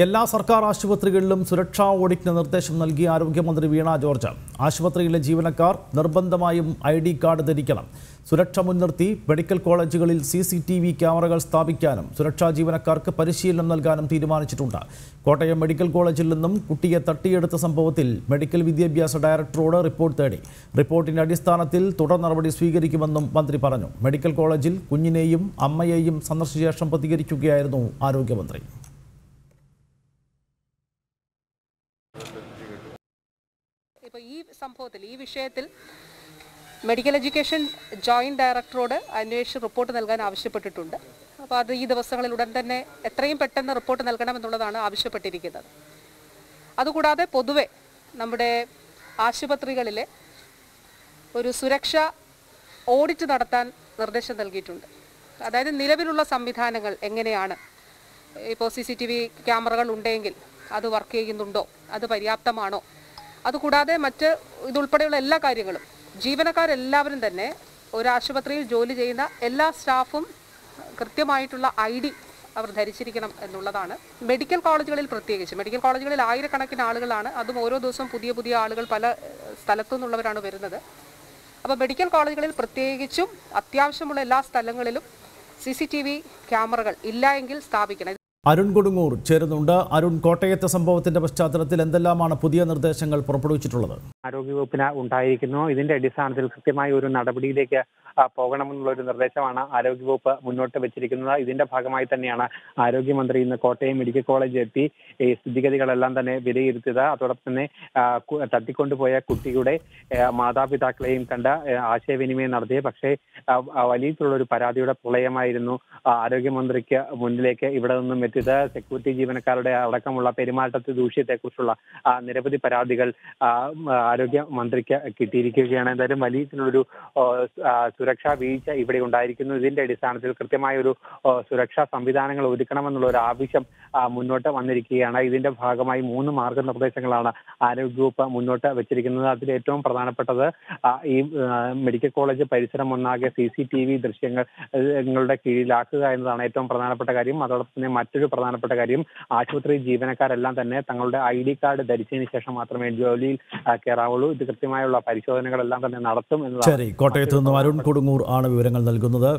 എല്ലാ സർക്കാർ ആശുപത്രികളിലും സുരക്ഷാ ഓഡിറ്റിന് നിർദ്ദേശം നൽകി ആരോഗ്യമന്ത്രി വീണ ജോർജ്. ആശുപത്രിയിലെ ജീവനക്കാർ നിർബന്ധമായും ഐ ഡി കാർഡ് ധരിക്കണം. സുരക്ഷ മുൻനിർത്തി മെഡിക്കൽ കോളേജുകളിൽ സി സി ടി വി ക്യാമറകൾ സ്ഥാപിക്കാനും സുരക്ഷാ ജീവനക്കാർക്ക് പരിശീലനം നൽകാനും തീരുമാനിച്ചിട്ടുണ്ട്. കോട്ടയം മെഡിക്കൽ കോളേജിൽ നിന്നും കുട്ടിയെ തട്ടിയെടുത്ത സംഭവത്തിൽ മെഡിക്കൽ വിദ്യാഭ്യാസ ഡയറക്ടറോട് റിപ്പോർട്ട് തേടി. റിപ്പോർട്ടിന്റെ അടിസ്ഥാനത്തിൽ തുടർ നടപടി സ്വീകരിക്കുമെന്നും മന്ത്രി പറഞ്ഞു. മെഡിക്കൽ കോളേജിൽ കുഞ്ഞിനെയും അമ്മയെയും സന്ദർശിച്ച ശേഷം പ്രതികരിക്കുകയായിരുന്നു ആരോഗ്യമന്ത്രി. ഇപ്പോൾ ഈ സംഭവത്തിൽ ഈ വിഷയത്തിൽ മെഡിക്കൽ എഡ്യൂക്കേഷൻ ജോയിന്റ് ഡയറക്ടറോട് അന്വേഷിച്ച് റിപ്പോർട്ട് നൽകാൻ ആവശ്യപ്പെട്ടിട്ടുണ്ട്. അപ്പോൾ അത് ഈ ദിവസങ്ങളിൽ ഉടൻ തന്നെ എത്രയും പെട്ടെന്ന് റിപ്പോർട്ട് നൽകണമെന്നുള്ളതാണ് ആവശ്യപ്പെട്ടിരിക്കുന്നത്. അതുകൂടാതെ പൊതുവെ നമ്മുടെ ആശുപത്രികളിലെ ഒരു സുരക്ഷ ഓഡിറ്റ് നടത്താൻ നിർദ്ദേശം നൽകിയിട്ടുണ്ട്. അതായത് നിലവിലുള്ള സംവിധാനങ്ങൾ എങ്ങനെയാണ്? ഇപ്പോൾ സി സി ടി വി ക്യാമറകൾ ഉണ്ടെങ്കിൽ അത് വർക്ക് ചെയ്യുന്നുണ്ടോ? അത് പര്യാപ്തമാണോ? അതുകൂടാതെ മറ്റ് ഇതുൾപ്പെടെയുള്ള എല്ലാ കാര്യങ്ങളും. ജീവനക്കാരെല്ലാവരും തന്നെ ഒരു ആശുപത്രിയിൽ ജോലി ചെയ്യുന്ന എല്ലാ സ്റ്റാഫും കൃത്യമായിട്ടുള്ള ഐ ഡി അവർ ധരിച്ചിരിക്കണം എന്നുള്ളതാണ്. മെഡിക്കൽ കോളേജുകളിൽ പ്രത്യേകിച്ച്. മെഡിക്കൽ കോളേജുകളിൽ ആയിരക്കണക്കിന് ആളുകളാണ്. അതും ഓരോ ദിവസവും പുതിയ പുതിയ ആളുകൾ പല സ്ഥലത്തു നിന്നുള്ളവരാണ് വരുന്നത്. അപ്പോൾ മെഡിക്കൽ കോളേജുകളിൽ പ്രത്യേകിച്ചും അത്യാവശ്യമുള്ള എല്ലാ സ്ഥലങ്ങളിലും സി സി ടി വി ക്യാമറകൾ ഇല്ല എങ്കിൽ സ്ഥാപിക്കണം. അരുൺ കൊടുങ്ങൂർ ചേരുന്നുണ്ട്. അരുൺ കോട്ടയത്തെ സംഭവത്തിന്റെ പശ്ചാത്തലത്തിൽ എന്തെല്ലാമാണ് പുതിയ നിർദ്ദേശങ്ങൾ പുറപ്പെടുവിച്ചിട്ടുള്ളത്? ആരോഗ്യവകുപ്പിന് ഉണ്ടായിരിക്കുന്നു. ഇതിന്റെ അടിസ്ഥാനത്തിൽ കൃത്യമായ ഒരു നടപടിയിലേക്ക് ആ, പോകണമെന്നുള്ള ഒരു നിർദ്ദേശമാണ് ആരോഗ്യവകുപ്പ് മുന്നോട്ട് വെച്ചിരിക്കുന്നത്. ഇതിന്റെ ഭാഗമായി തന്നെയാണ് ആരോഗ്യമന്ത്രി ഇന്ന് കോട്ടയം മെഡിക്കൽ കോളേജിൽ എത്തി. ഈ സ്ഥിതിഗതികളെല്ലാം തന്നെ വിലയിരുത്തിയത്. അതോടൊപ്പം തന്നെ തട്ടിക്കൊണ്ടുപോയ കുട്ടിയുടെ മാതാപിതാക്കളെയും കണ്ട് ആശയവിനിമയം നടത്തി. പക്ഷേ വലിയ ഒരു പരാതിയുടെ പ്രളയമായിരുന്നു ആരോഗ്യമന്ത്രിക്ക് മുന്നിലേക്ക് ഇവിടെ നിന്നും എത്തിയത്. സെക്യൂരിറ്റി ജീവനക്കാരുടെ അടക്കമുള്ള പെരുമാറ്റത്തെ ദൂഷ്യത്തെക്കുറിച്ചുള്ള കുറിച്ചുള്ള നിരവധി പരാതികൾ ആരോഗ്യ മന്ത്രിക്ക് കിട്ടിയിരിക്കുകയാണ്. എന്തായാലും വലിയ ആ, സുരക്ഷാ വീഴ്ച ഇവിടെ ഉണ്ടായിരിക്കുന്നു. ഇതിന്റെ അടിസ്ഥാനത്തിൽ കൃത്യമായ ഒരു സുരക്ഷാ സംവിധാനങ്ങൾ ഒരുക്കണമെന്നുള്ള ഒരു ആവശ്യം മുന്നോട്ട് വന്നിരിക്കുകയാണ്. ഇതിന്റെ ഭാഗമായി മൂന്ന് മാർഗനിർദ്ദേശങ്ങളാണ് ആരോഗ്യവകുപ്പ് മുന്നോട്ട് വെച്ചിരിക്കുന്നത്. അതിൽ ഏറ്റവും പ്രധാനപ്പെട്ടത് ഈ മെഡിക്കൽ കോളേജ് പരിസരം ഒന്നാകെ സി സി ടി വി ദൃശ്യങ്ങളുടെ കീഴിലാക്കുക എന്നതാണ് ഏറ്റവും പ്രധാനപ്പെട്ട കാര്യം. അതോടൊപ്പം തന്നെ മറ്റൊരു പ്രധാനപ്പെട്ട കാര്യം ആശുപത്രി ജീവനക്കാരെല്ലാം തന്നെ തങ്ങളുടെ ഐ ഡി കാർഡ് ധരിച്ചതിന് ശേഷം മാത്രമേ ജോലിയിൽ കയറാവുള്ളൂ ഇത് കൃത്യമായുള്ള പരിശോധനകളെല്ലാം തന്നെ നടത്തും എന്നതാണ് കോട്ടയത്ത് നിന്നും അരുൺ കൊടുങ്ങൂർ ആണ് വിവരങ്ങൾ നൽകുന്നത്.